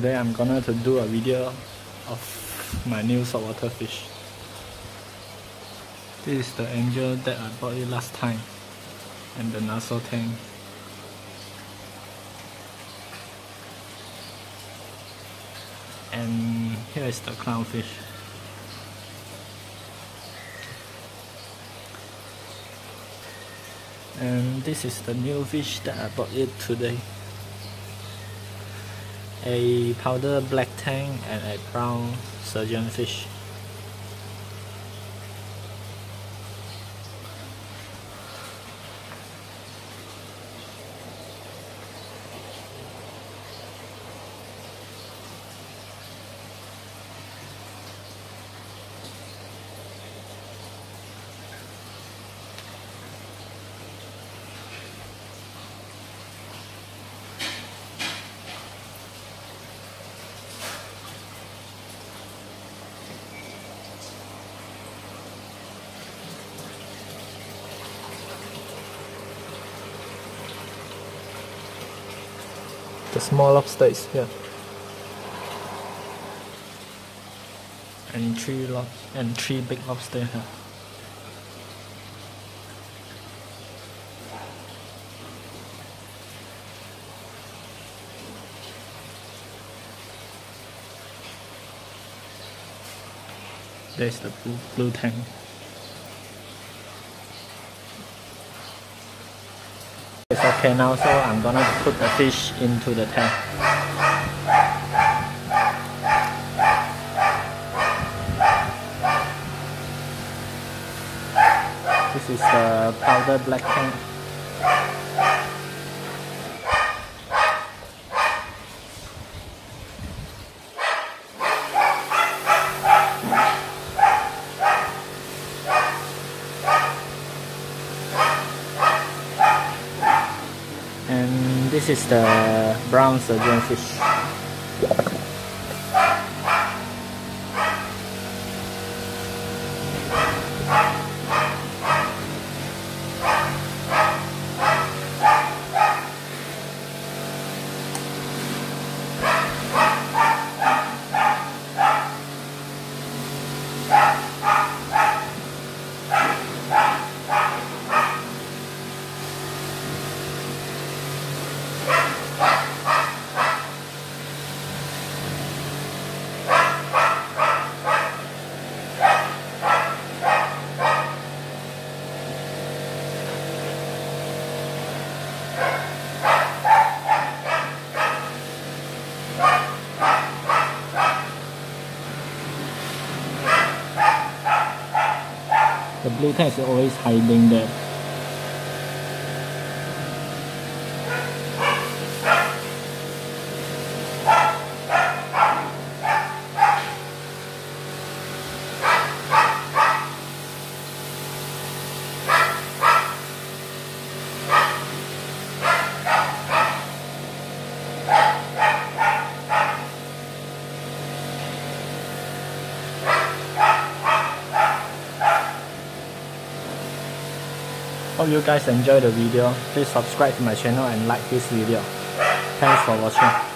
Today I'm gonna to do a video of my new saltwater fish. This is the angel that I bought it last time and the naso tang. And here is the clownfish. And this is the new fish that I bought it today a powder black tang and a brown surgeon fish. The small is here. And three lob and three big lobster here. There's the blue, blue tang. It's okay now, so I'm gonna put the fish into the tank. This is the powder black tang. and this is the brown surgeon fish. The blue tang is always hiding there. Hope you guys enjoy the video. Please subscribe to my channel and like this video. Thanks for watching.